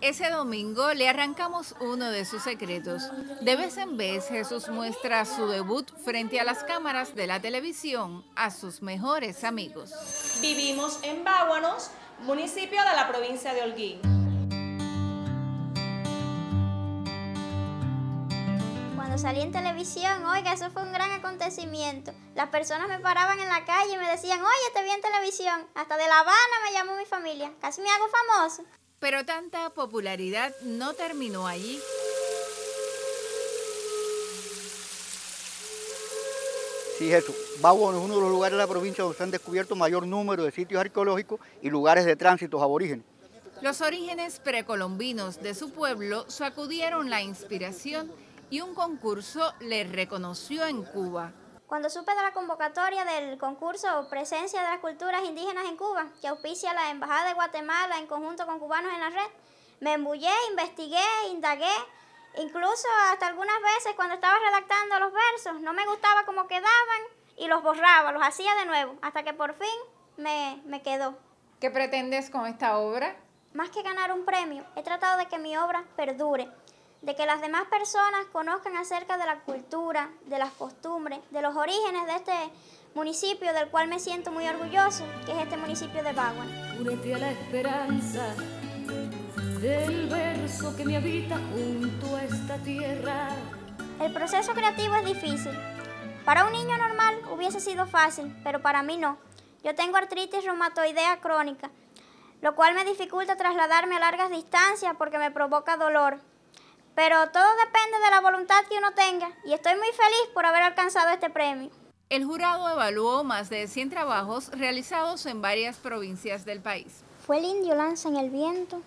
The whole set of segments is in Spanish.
Ese domingo le arrancamos uno de sus secretos. De vez en vez Jesús muestra su debut frente a las cámaras de la televisión a sus mejores amigos. Vivimos en Báguanos, municipio de la provincia de Holguín. Cuando salí en televisión, oiga, eso fue un gran acontecimiento. Las personas me paraban en la calle y me decían, oye, te vi en televisión. Hasta de La Habana me llamó mi familia. Casi me hago famoso. Pero tanta popularidad no terminó allí. Sí, Jesús. Báguano es uno de los lugares de la provincia donde se han descubierto mayor número de sitios arqueológicos y lugares de tránsito aborígenes. Los orígenes precolombinos de su pueblo sacudieron la inspiración y un concurso le reconoció en Cuba. Cuando supe de la convocatoria del concurso Presencia de las Culturas Indígenas en Cuba, que auspicia la Embajada de Guatemala en conjunto con Cubanos en la Red, me embullé, investigué, indagué, incluso hasta algunas veces cuando estaba redactando los versos, no me gustaba cómo quedaban y los borraba, los hacía de nuevo, hasta que por fin me, me quedó. ¿Qué pretendes con esta obra? Más que ganar un premio, he tratado de que mi obra perdure, de que las demás personas conozcan acerca de la cultura, de las costumbres, de los orígenes de este municipio del cual me siento muy orgulloso, que es este municipio de Bagua. Únete a la esperanza del verso que me habita junto a esta tierra. El proceso creativo es difícil. Para un niño normal hubiese sido fácil, pero para mí no. Yo tengo artritis reumatoidea crónica, lo cual me dificulta trasladarme a largas distancias porque me provoca dolor. Pero todo depende de la voluntad que uno tenga y estoy muy feliz por haber alcanzado este premio. El jurado evaluó más de 100 trabajos realizados en varias provincias del país. Fue el indio lanza en el viento.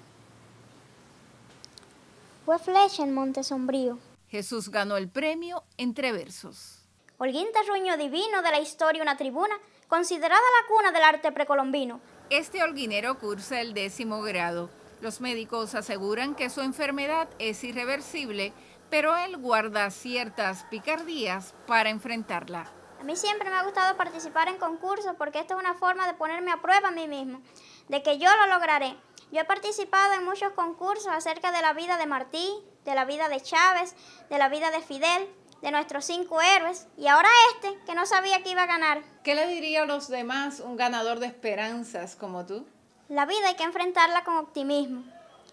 Fue flecha en Monte Sombrío. Jesús ganó el premio entre versos. Holguín Terruño Divino de la historia Una Tribuna, considerada la cuna del arte precolombino. Este holguinero cursa el décimo grado. Los médicos aseguran que su enfermedad es irreversible, pero él guarda ciertas picardías para enfrentarla. A mí siempre me ha gustado participar en concursos porque esto es una forma de ponerme a prueba a mí mismo, de que yo lo lograré. Yo he participado en muchos concursos acerca de la vida de Martí, de la vida de Chávez, de la vida de Fidel, de nuestros cinco héroes, y ahora este, que no sabía que iba a ganar. ¿Qué le diría a los demás un ganador de esperanzas como tú? La vida hay que enfrentarla con optimismo.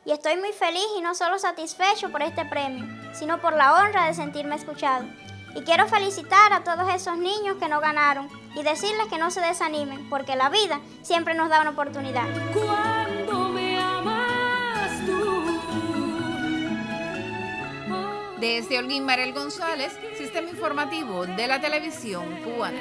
Y estoy muy feliz y no solo satisfecho por este premio, sino por la honra de sentirme escuchado. Y quiero felicitar a todos esos niños que no ganaron y decirles que no se desanimen, porque la vida siempre nos da una oportunidad. Cuando me amas tú. Desde Holguín Marel González, Sistema Informativo de la Televisión Cubana.